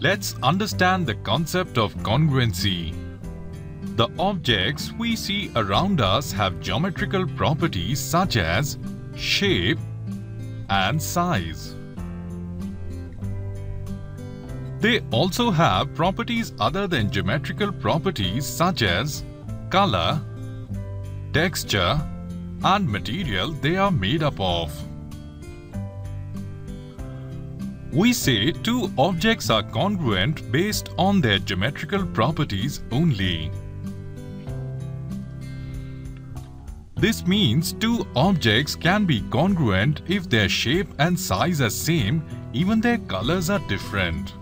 Let's understand the concept of congruency. The objects we see around us have geometrical properties such as shape and size. They also have properties other than geometrical properties such as color, texture and material they are made up of. We say two objects are congruent based on their geometrical properties only. This means two objects can be congruent if their shape and size are same even their colors are different.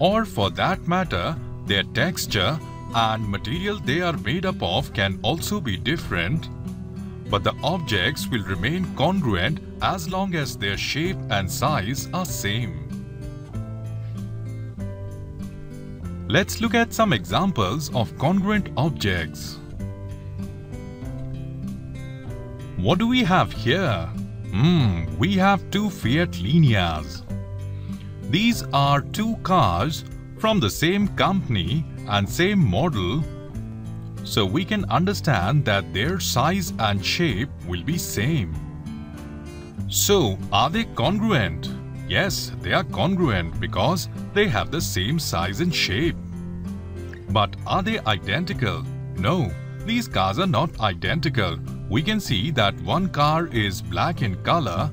Or for that matter, their texture and material they are made up of can also be different but the objects will remain congruent as long as their shape and size are same. Let's look at some examples of congruent objects. What do we have here? Hmm, we have two Fiat Lineas. These are two cars from the same company and same model so we can understand that their size and shape will be same. So are they congruent? Yes, they are congruent because they have the same size and shape. But are they identical? No, these cars are not identical. We can see that one car is black in color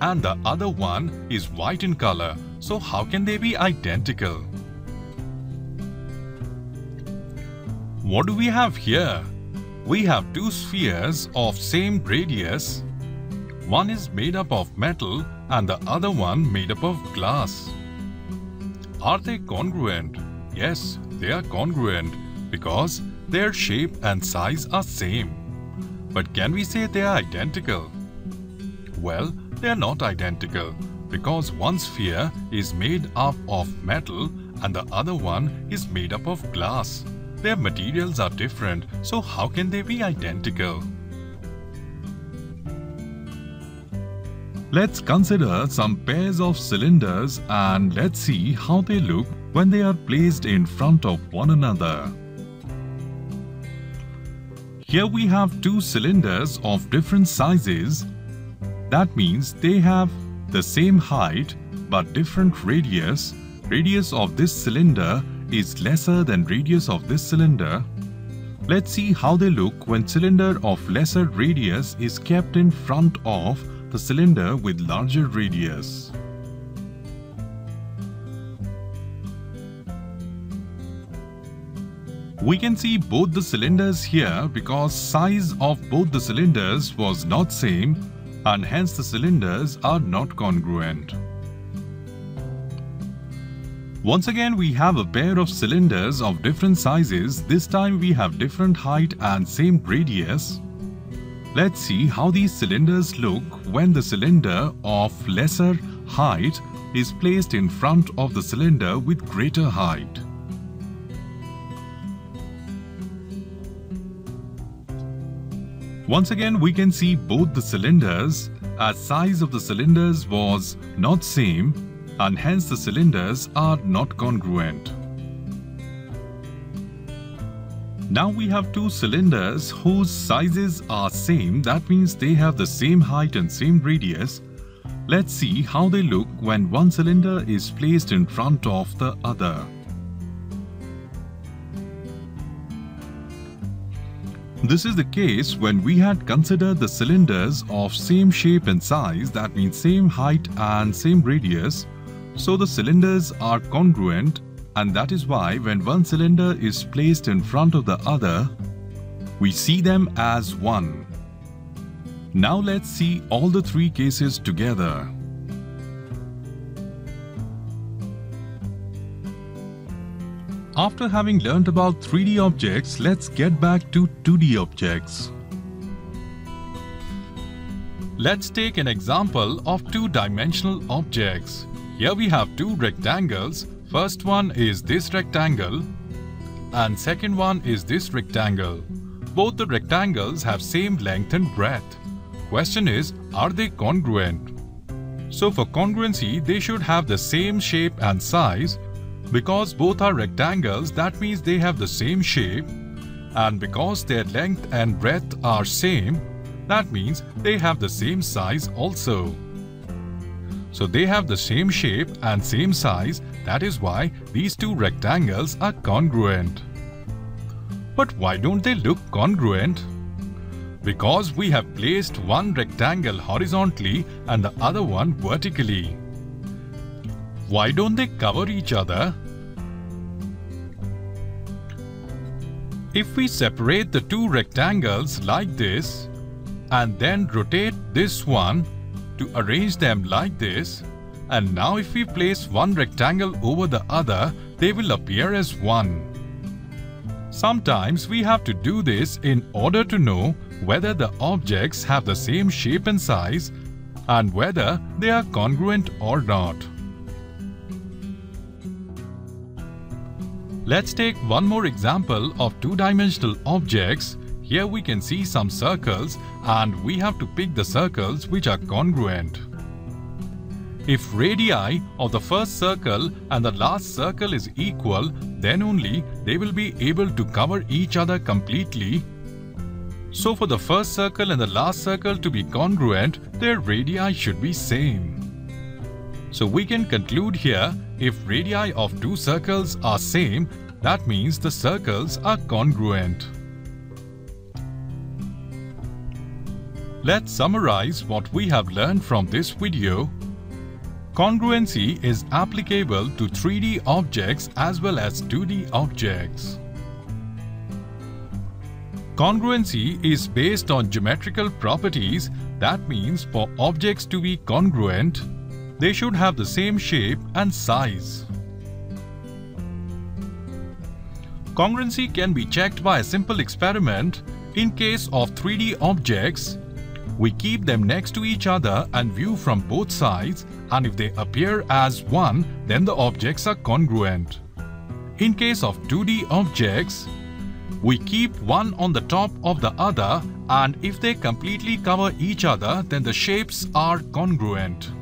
and the other one is white in color. So how can they be identical? What do we have here? We have two spheres of same radius. One is made up of metal and the other one made up of glass. Are they congruent? Yes, they are congruent because their shape and size are same. But can we say they are identical? Well, they are not identical because one sphere is made up of metal and the other one is made up of glass. Their materials are different, so how can they be identical? Let's consider some pairs of cylinders and let's see how they look when they are placed in front of one another. Here we have two cylinders of different sizes. That means they have the same height but different radius. Radius of this cylinder is lesser than radius of this cylinder, let's see how they look when cylinder of lesser radius is kept in front of the cylinder with larger radius. We can see both the cylinders here because size of both the cylinders was not same and hence the cylinders are not congruent. Once again we have a pair of cylinders of different sizes, this time we have different height and same radius. Let's see how these cylinders look when the cylinder of lesser height is placed in front of the cylinder with greater height. Once again we can see both the cylinders as size of the cylinders was not same and hence the cylinders are not congruent. Now we have two cylinders whose sizes are same that means they have the same height and same radius. Let's see how they look when one cylinder is placed in front of the other. This is the case when we had considered the cylinders of same shape and size that means same height and same radius so the cylinders are congruent and that is why when one cylinder is placed in front of the other, we see them as one. Now let's see all the three cases together. After having learnt about 3D objects, let's get back to 2D objects. Let's take an example of two-dimensional objects. Here we have two rectangles. First one is this rectangle and second one is this rectangle. Both the rectangles have same length and breadth. Question is, are they congruent? So for congruency, they should have the same shape and size. Because both are rectangles, that means they have the same shape. And because their length and breadth are same, that means they have the same size also. So they have the same shape and same size, that is why these two rectangles are congruent. But why don't they look congruent? Because we have placed one rectangle horizontally and the other one vertically. Why don't they cover each other? If we separate the two rectangles like this and then rotate this one to arrange them like this and now if we place one rectangle over the other, they will appear as one. Sometimes we have to do this in order to know whether the objects have the same shape and size and whether they are congruent or not. Let's take one more example of two-dimensional objects. Here we can see some circles and we have to pick the circles which are congruent. If radii of the first circle and the last circle is equal, then only they will be able to cover each other completely so for the first circle and the last circle to be congruent, their radii should be same. So we can conclude here, if radii of two circles are same, that means the circles are congruent. Let's summarize what we have learned from this video. Congruency is applicable to 3D objects as well as 2D objects. Congruency is based on geometrical properties. That means for objects to be congruent, they should have the same shape and size. Congruency can be checked by a simple experiment. In case of 3D objects, we keep them next to each other and view from both sides and if they appear as one, then the objects are congruent. In case of 2D objects, we keep one on the top of the other and if they completely cover each other then the shapes are congruent.